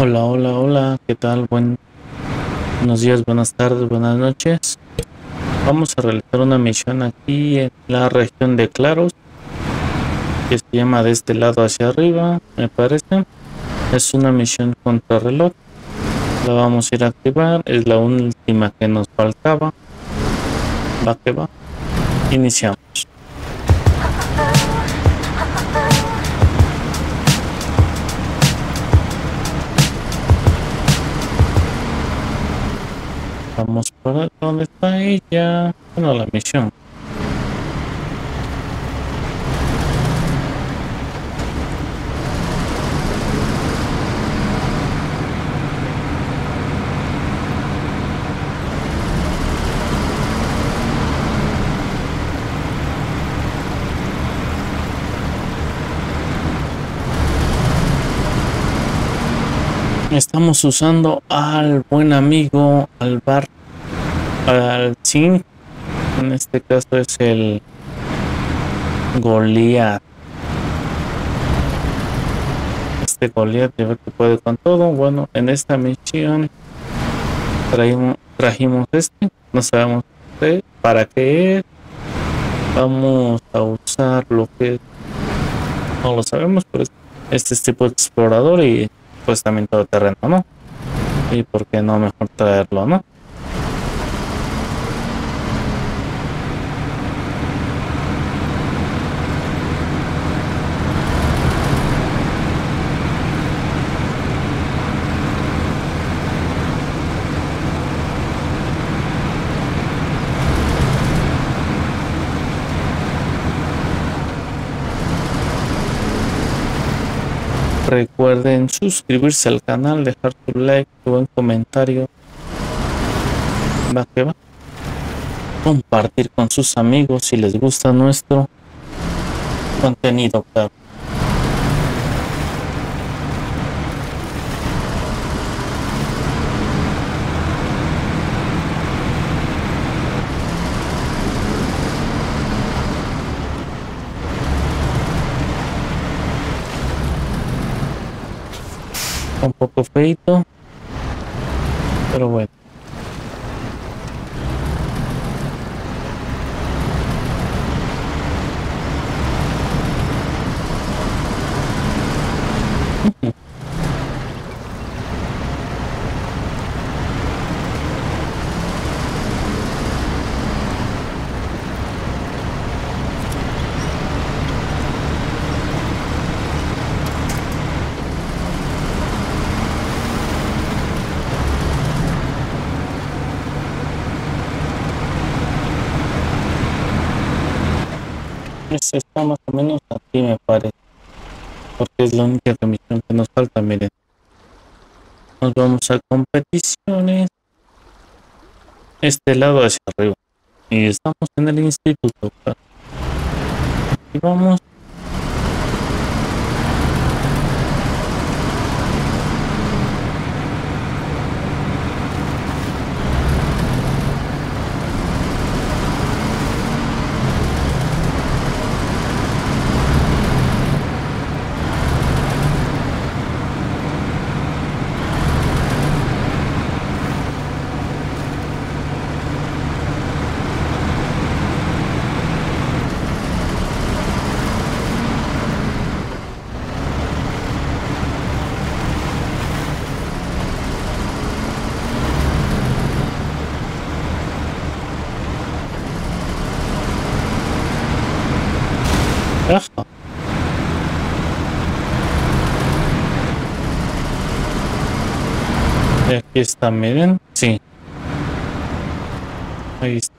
Hola, hola, hola, ¿qué tal? Buen, buenos días, buenas tardes, buenas noches. Vamos a realizar una misión aquí en la región de Claros, que se llama de este lado hacia arriba, me parece. Es una misión contra reloj. La vamos a ir a activar, es la última que nos faltaba. Va que va. Iniciamos. Vamos por dónde está ella. Bueno, la misión. Estamos usando al buen amigo, al bar, al zinc. En este caso es el Goliath. Este Goliath de ver que puede con todo. Bueno, en esta misión traímos, trajimos este. No sabemos para qué Vamos a usar lo que no lo sabemos, pero este es tipo de explorador y pues también todo terreno, ¿no? Y por qué no mejor traerlo, ¿no? Recuerden suscribirse al canal, dejar su like, tu buen comentario. Va que va. Compartir con sus amigos si les gusta nuestro contenido, claro. Poco feito. Pero bueno más o menos aquí me parece. Porque es la única remisión que nos falta, miren. Nos vamos a competiciones. Este lado hacia arriba. Y estamos en el instituto. Y vamos Aquí está, miren. Sí. Ahí está.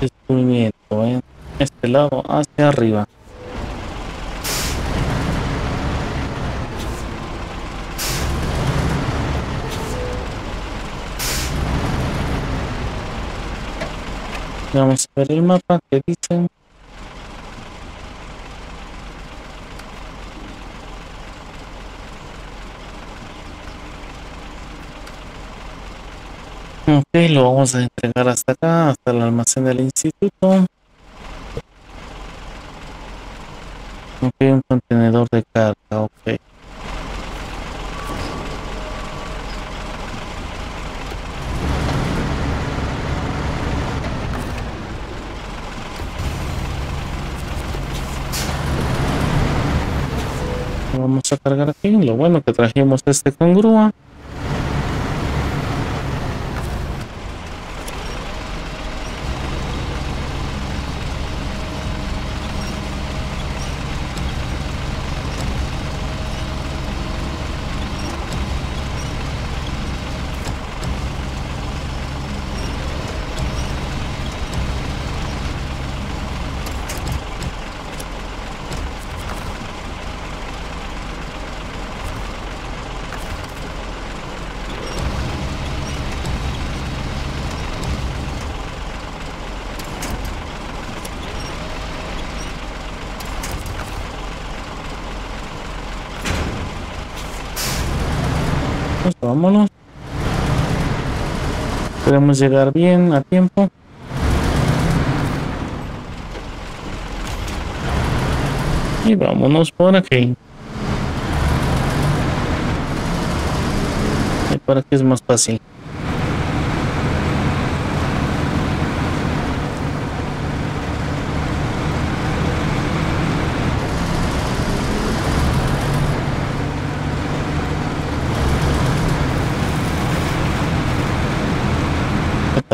Descubrimiento en este lado hacia arriba. Vamos a ver el mapa que dicen. Ok, lo vamos a entregar hasta acá, hasta el almacén del instituto. Ok, un contenedor de carga, ok. Vamos a cargar aquí. Lo bueno que trajimos este con grúa. Pues vámonos. Podemos llegar bien a tiempo. Y vámonos por aquí. Y por aquí es más fácil.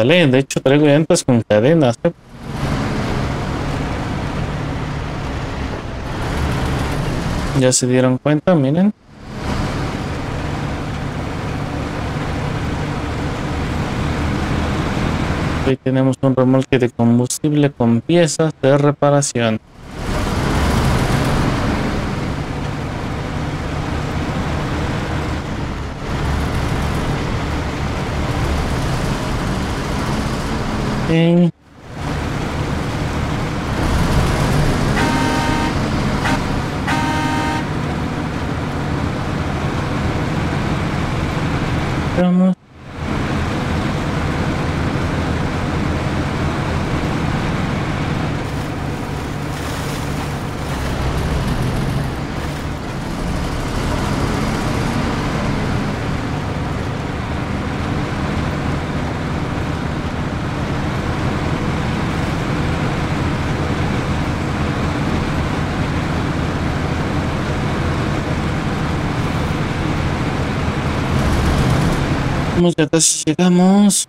De hecho traigo llantas con cadenas. ¿eh? Ya se dieron cuenta, miren. Ahí tenemos un remolque de combustible con piezas de reparación. Okay. Vamos. Vamos, ya casi llegamos.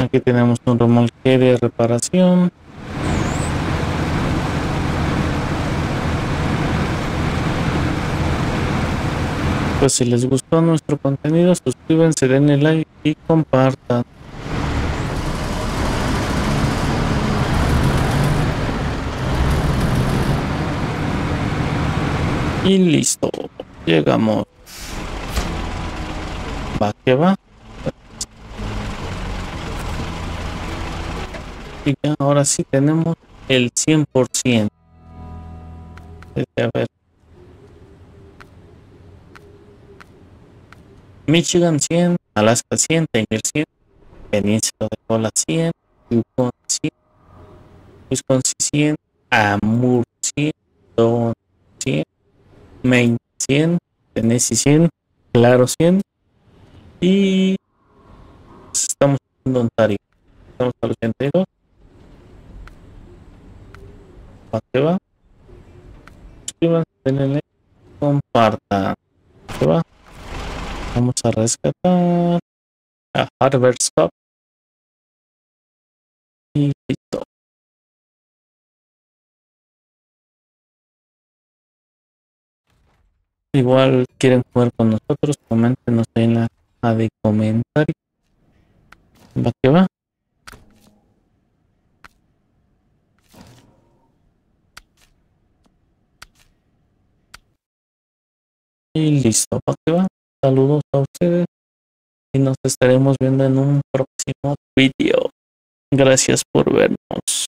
Aquí tenemos un remolque de reparación. Pues si les gustó nuestro contenido, suscríbanse, denle like y compartan. Y listo, llegamos. Va que va. Y ahora sí tenemos el 100%. A ver. Michigan 100, Alaska 100, Tanger 100, Península de Cola 100, Yukon 100, Wisconsin 100, Amur 100, Don 100, Maine 100, Tennessee 100, Claro 100 y estamos en Ontario. Estamos al 82. ¿Para va? Suscríbanse, denle compartan. ¿Qué va? Vamos a rescatar a Hardware Stop. Y listo. Igual quieren jugar con nosotros, coméntenos en la caja de comentarios. Va que va. Y listo, va que va. Saludos a ustedes. y nos estaremos viendo en un próximo video. Gracias por vernos.